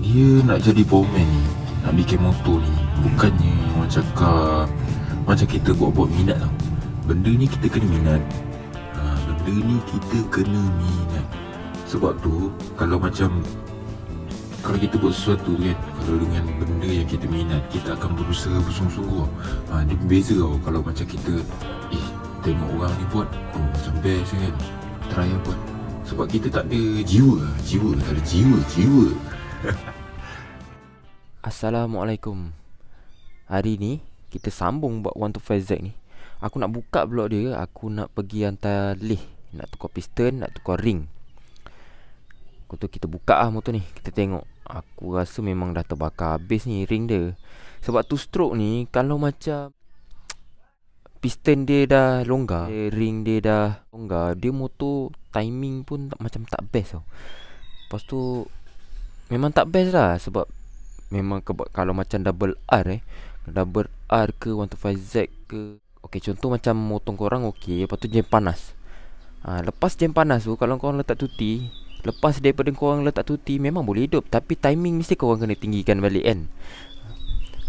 Dia nak jadi bowman ni Nak bikin motor ni Bukannya orang cakap Macam kita buat-buat minat tau. Benda ni kita kena minat. Ha, Benda ni kita kena minat. Sebab tu Kalau macam Kalau kita buat sesuatu kan Kalau dengan benda yang kita minat Kita akan berusaha bersungguh-sungguh. Ha, Dia berbeza tau Kalau macam kita Eh tengok orang ni buat Oh macam best kan Try lah buat. Sebab kita tak ada jiwa Jiwa tak ada jiwa Jiwa Assalamualaikum. Hari ni Kita sambung buat 125Z ni. Aku nak buka blog dia Aku nak pergi hantar lih Nak tukar piston Nak tukar ring. Aku tu kita buka lah motor ni. Kita tengok. Aku rasa memang dah terbakar habis ni ring dia. Sebab tu stroke ni Kalau macam Piston dia dah longgar Ring dia dah longgar Dia motor Timing pun tak, macam tak best tau. Lepas tu Memang tak best lah Sebab Memang ke, kalau macam double R eh Double R ke 125Z ke. Okay contoh macam motor korang okay Lepas tu jam panas. Ha, Lepas jam panas tu Kalau korang letak tuti Lepas daripada korang letak tuti Memang boleh hidup. Tapi timing mesti korang kena tinggikan balik kan?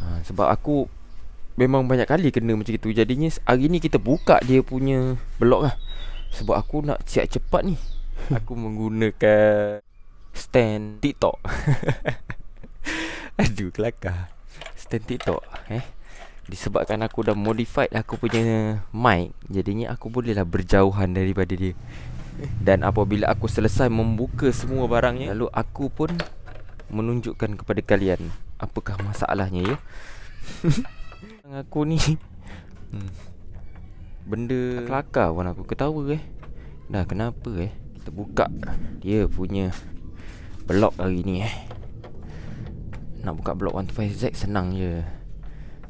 Ha, Sebab aku Memang banyak kali kena macam itu Jadinya hari ni kita buka dia punya blok lah. Sebab aku nak siap cepat ni. Aku menggunakan stand TikTok. Aduh kelakar. Stand TikTok eh. Disebabkan aku dah modified aku punya mic Jadinya aku bolehlah berjauhan daripada dia Dan apabila aku selesai membuka semua barangnya Lalu aku pun menunjukkan kepada kalian Apakah masalahnya ya Aku ni hmm. Benda kelakar pun aku ketawa eh Dah kenapa eh Kita buka Dia punya Blok hari ni eh. Nak buka blok 125Z senang je.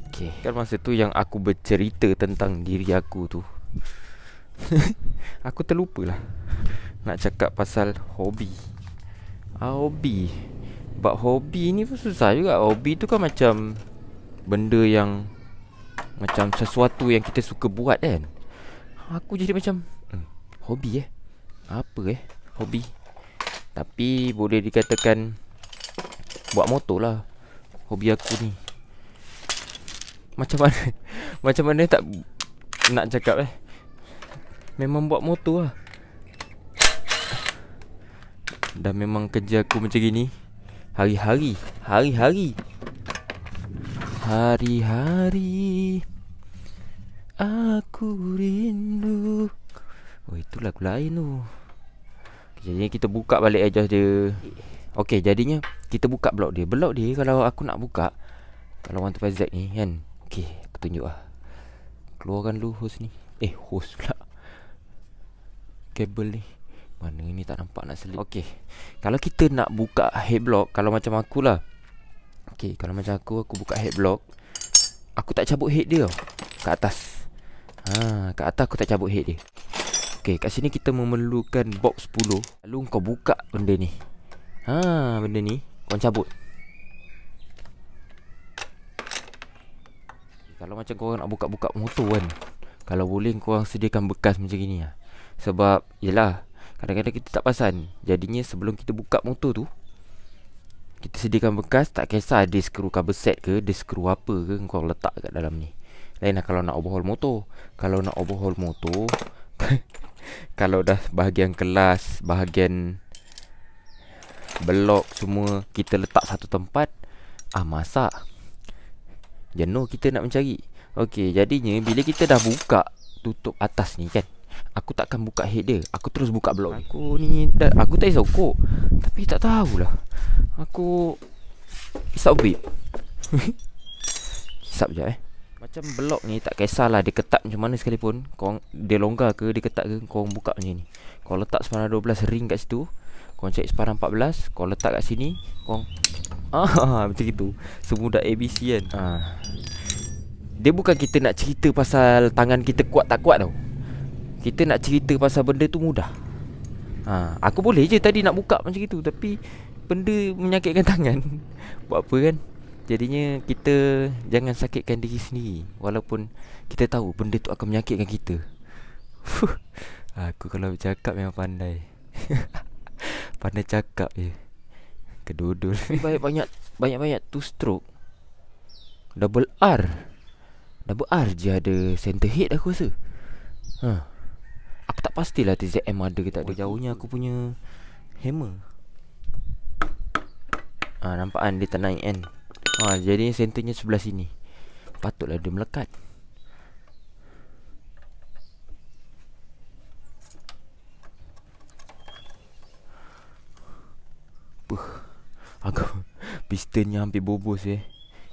Okay Kan masa tu yang aku bercerita tentang diri aku tu. Aku terlupa lah Nak cakap pasal hobi. Ah, Hobi. Sebab hobi ni pun susah juga. Hobi tu kan macam Benda yang Macam sesuatu yang kita suka buat kan? Aku jadi macam hmm, Hobi eh? Apa eh? Hobi tapi boleh dikatakan Buat motor lah Hobi aku ni. Macam mana Macam mana tak Nak cakap eh? Memang buat motor lah. Dah memang kerja aku macam gini. Hari-hari Hari-hari. Hari-hari Aku rindu. Oh itu lagu lain tu Jadinya kita buka balik adjust dia. Okay jadinya Kita buka blok dia. Blok dia kalau aku nak buka Kalau 125Z ni kan? Okay aku tunjuk lah. Keluarkan dulu host ni. Eh host pula. Kabel ni. Mana ni? Tak nampak nak selip Okay Kalau kita nak buka head block Kalau macam aku lah. Okay kalau macam aku Aku buka head block Aku tak cabut head dia Kat atas. Ha, kat atas aku tak cabut head dia Okey, kat sini kita memerlukan box 10. Lalu kau buka benda ni. Ha, benda ni kau cabut. Kalau macam kau nak buka-buka motor kan. Kalau boleh kau sediakan bekas macam gini lah. Sebab yalah, kadang-kadang kita tak pasan. Jadinya sebelum kita buka motor tu kita sediakan bekas tak kisah ada skru cover set ke, ada skru apa ke kau letak kat dalam ni. Lain lah kalau nak overhaul motor. Kalau nak overhaul motor Kalau dah bahagian kelas Bahagian Blok semua Kita letak satu tempat Ah masak. Jenuh kita nak mencari. Okey jadinya Bila kita dah buka Tutup atas ni kan Aku takkan buka head dia. Aku terus buka blok Aku ni dah, Aku tak isau kok Tapi tak tahulah. Aku Isap vape. Isap je eh macam blok ni tak kisahlah dia ketat macam mana sekalipun kau dia longgar ke dia ketat ke kau buka macam ni. Kau letak separang 12 ring kat situ. Kau cek separang 14, kau letak kat sini, kau ah macam itu. Semudah ABC kan. Ha. Dia bukan kita nak cerita pasal tangan kita kuat tak kuat tau. Kita nak cerita pasal benda tu mudah. Ha, aku boleh je tadi nak buka macam itu tapi benda menyakitkan tangan. Buat apa kan? Jadinya kita jangan sakitkan diri sendiri. Walaupun kita tahu benda tu akan menyakitkan kita. Aku kalau bercakap memang pandai. Pandai cakap je. Kedudul. Banyak-banyak Banyak-banyak two stroke. Double R. Double R je ada center head aku rasa. Ha. Aku tak pastilah TZM ada ke tak ada. Jauhnya aku punya Hammer. Ha, Nampak kan dia tak naik kan ha, Jadi centernya sebelah sini. Patutlah dia melekat. Puh Aku Pistonnya hampir bobos eh.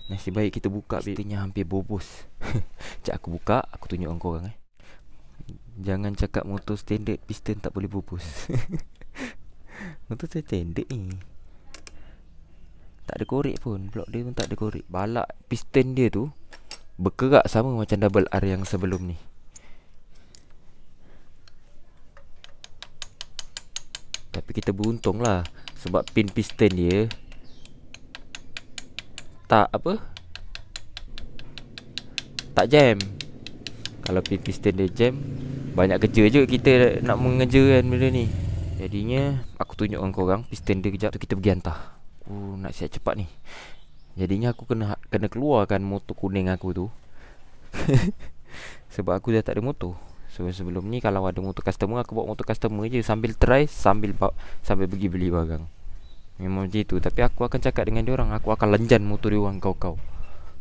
Nasib baik kita buka Pistonnya hampir bobos. Cak aku buka Aku tunjuk orang eh. Jangan cakap motor standard Piston tak boleh bobos. Motor standard ni Tak ada korek pun. Blok dia pun tak ada korek. Balak piston dia tu Berkerak sama macam double R yang sebelum ni. Tapi kita beruntung lah Sebab pin piston dia Tak apa. Tak jam. Kalau pin piston dia jam Banyak kerja je kita nak mengejar kan benda ni. Jadinya Aku tunjukkan korang Piston dia kejap tu kita pergi hantar Aku nak siap cepat ni. Jadinya aku kena kena keluarkan motor kuning aku tu. Sebab aku dah tak ada motor. So sebelum ni kalau ada motor customer Aku bawa motor customer je. Sambil try Sambil sambil pergi beli barang. Memang macam itu. Tapi aku akan cakap dengan dia orang Aku akan lenjan motor dia orang kau-kau.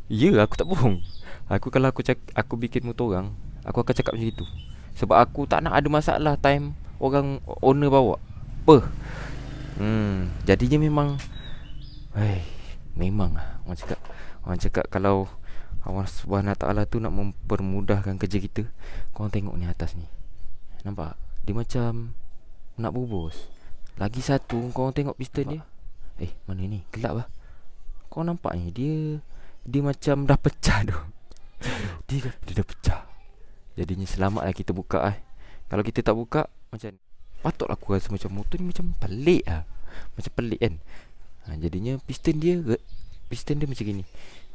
Ya aku tak bohong. Aku kalau aku cak, aku bikin motor orang Aku akan cakap macam itu. Sebab aku tak nak ada masalah time Orang owner bawa. Apa Hmm Jadinya memang Hei Memang lah Orang cakap Orang cakap kalau Allah subhanahu ta'ala tu nak mempermudahkan kerja kita Korang tengok ni atas ni. Nampak? Dia macam Nak bubus. Lagi satu Korang tengok piston dia. Eh mana ni? Gelap lah Korang nampak ni? Dia Dia macam dah pecah tu. Dia, dia dah pecah. Jadinya selamat lah kita buka eh. Kalau kita tak buka Macam Patutlah aku rasa macam motor ni macam pelik lah Macam pelik kan ha, Jadinya piston dia Piston dia macam gini.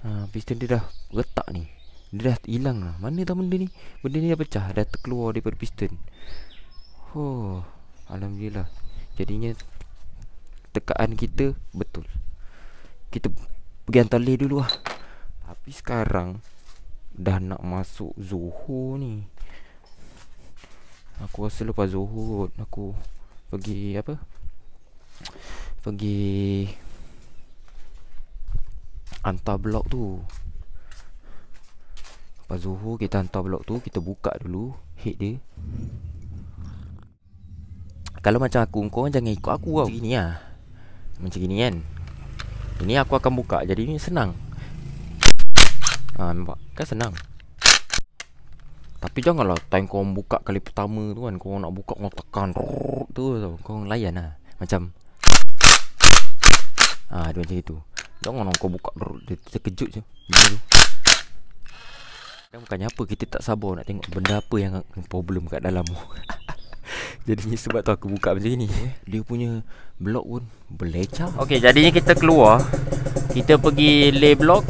Ha, Piston dia dah retak ni. Dia dah hilang lah. Mana tahu benda ni Benda ni dah pecah. Dah terkeluar daripada piston. Oh Alhamdulillah. Jadinya Tekaan kita Betul. Kita Pergi hantar lay dulu lah. Tapi sekarang Dah nak masuk Zoho ni. Aku rasa lepas Zoho Aku Pergi apa Pergi Hantar blok tu. Lepas Zuhur kita hantar blok tu Kita buka dulu Head dia. Kalau macam aku Kau jangan ikut aku tau Macam gini lah. Macam gini kan? Ini aku akan buka Jadi ni senang. Ha nampak? Kan senang. Tapi janganlah time kau buka kali pertama tu kan Kau nak buka kau tekan Tu tau. Kau layan lah. Macam Ah, dia macam itu. Jangan orang kau buka dia terkejut je. Tu. Dan bukannya apa kita tak sabar nak tengok benda apa yang problem kat dalam tu. jadinya sebab tu aku buka macam ni. Dia punya blok pun belecah. Okey, jadinya kita keluar. Kita pergi lay block.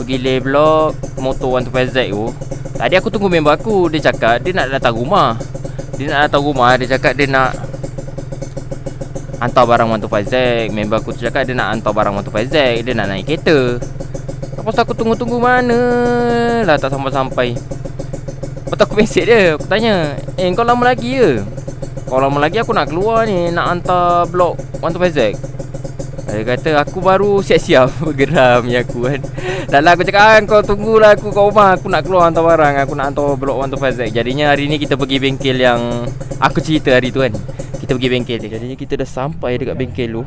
Pergi lay block motor 125Z tu. Tadi aku tunggu member aku, dia cakap dia nak datang rumah. Dia nak datang rumah, dia cakap dia nak Hantar barang 125Z Member aku tu cakap dia nak hantar barang 125Z Dia nak naik kereta. Lepas aku tunggu-tunggu mana lah tak sampai-sampai. Lepas aku mesej dia. Aku tanya Eh kau lama lagi ke? Kau lama lagi aku nak keluar ni Nak hantar blok 125Z Dia kata aku baru siap-siap Bergeram ni aku kan. Dah lah aku cakap ah, Kau tunggulah aku kat rumah. Aku nak keluar hantar barang. Aku nak hantar blok 125Z Jadinya hari ni kita pergi bengkel yang Aku cerita hari tu kan kita pergi bengkel dia Jadinya kita dah sampai dekat bengkel tu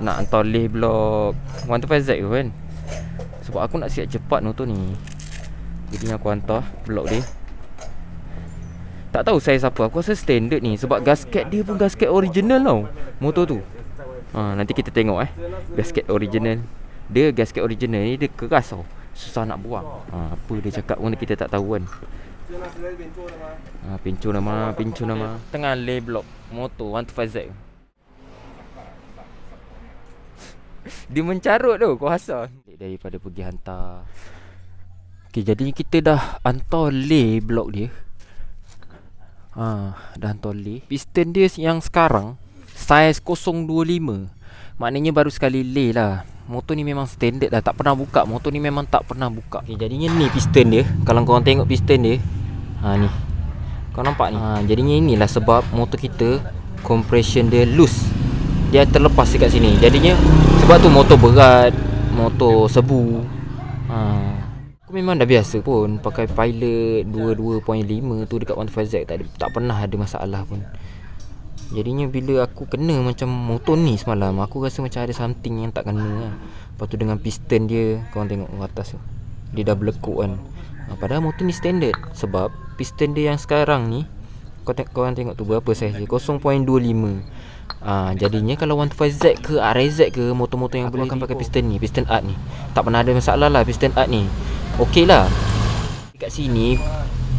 Nak hantar leh blok 125Z tu kan. Sebab aku nak siap cepat motor ni. Jadi aku hantar blok dia. Tak tahu saya siapa Aku rasa standard ni. Sebab gasket dia pun gasket original tau Motor tu. Ha, Nanti kita tengok eh. Gasket original. Dia gasket original ni Dia keras tau. Susah nak buang. Ha, Apa dia cakap pun kita tak tahu kan Ha, pincu nama, pincu nama. Tengah lay block motor 125Z. Dia mencarut tu kau rasa. Daripada pergi hantar. Okey, jadi kita dah hantar lay block dia. Ha, dah hantar lay. Piston dia yang sekarang saiz 025. Maknanya baru sekali lay lah. Motor ni memang standard dah Tak pernah buka. Motor ni memang tak pernah buka. Okay, Jadinya ni piston dia. Kalau korang tengok piston dia. Ha ni. Kau nampak ni? Ha, Jadinya inilah sebab Motor kita Compression dia loose. Dia terlepas dekat sini. Jadinya Sebab tu motor berat Motor sebu. Ha. Aku memang dah biasa pun Pakai pilot 22.5 tu Dekat 125Z tak, ada, tak pernah ada masalah pun Jadinya bila aku kena macam motor ni semalam Aku rasa macam ada something yang tak kena lah. Lepas tu dengan piston dia Korang tengok ke atas tu. Dia dah berlekuk kan. Ha, Padahal motor ni standard. Sebab piston dia yang sekarang ni Kau te- korang tengok tu berapa saiz dia? 0.25 ha, Jadinya kalau 125Z ke RZ ke Motor-motor yang aku boleh akan pakai piston ni Piston art ni. Tak pernah ada masalah lah piston art ni. Okey lah. Dekat sini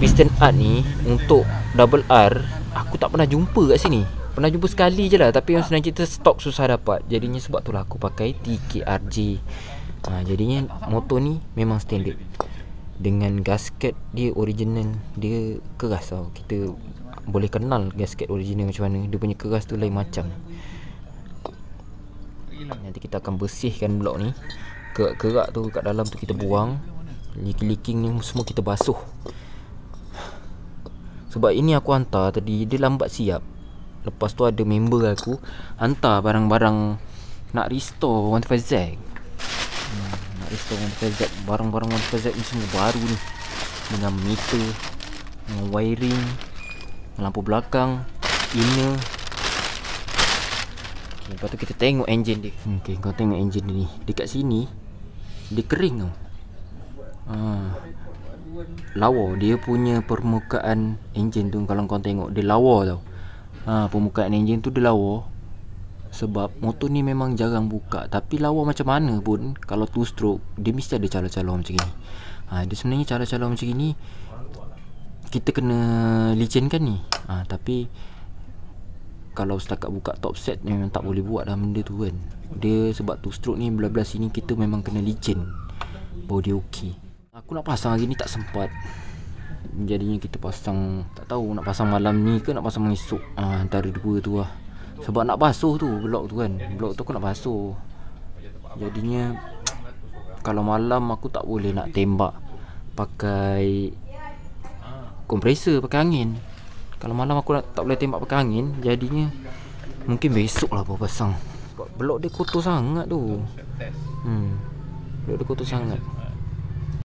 Piston art ni Untuk double R Aku tak pernah jumpa kat sini. Pernah jumpa sekali je lah Tapi yang sebenarnya kita stok susah dapat. Jadinya sebab tu lah aku pakai TKRJ ha, Jadinya motor ni memang standard. Dengan gasket dia original Dia keras tau. Kita boleh kenal gasket original macam mana. Dia punya keras tu lain macam. Nanti kita akan bersihkan blok ni. Kerak-kerak tu kat dalam tu kita buang. Leaking-leaking ni semua kita basuh Sebab ini aku hantar tadi Dia lambat siap. Lepas tu ada member aku Hantar barang-barang Nak restore 125Z hmm, Nak restore 125Z Barang-barang 125Z ni semua baru ni. Dengan meter Dengan wiring Lampu belakang Inner. Okay, Lepas tu kita tengok engine dia. Okay kau tengok engine dia ni. Dekat sini Dia kering tau. Ha. Lawa Dia punya permukaan engine tu Kalau kau tengok Dia lawa tau. Ha, Permukaan enjin tu dia lawa Sebab motor ni memang jarang buka. Tapi lawa macam mana pun Kalau two stroke Dia mesti ada cala-cala macam ni ha, Dia sebenarnya cala-cala macam ni Kita kena licenkan ni. Ha, Tapi Kalau setakat buka top set Memang tak boleh buat dah benda tu kan. Dia sebab two stroke ni Belah-belah sini kita memang kena licin Baru dia okey Aku nak pasang hari ni tak sempat. Jadinya kita pasang Tak tahu nak pasang malam ni ke Nak pasang esok. Ha, Antara dua tu lah. Sebab nak basuh tu Blok tu kan. Blok tu aku nak basuh. Jadinya Kalau malam aku tak boleh nak tembak Pakai Kompresor pakai angin. Kalau malam aku tak boleh tembak pakai angin Jadinya Mungkin besok lah baru pasang. Sebab blok dia kotor sangat tu. Hmm. Blok dia kotor sangat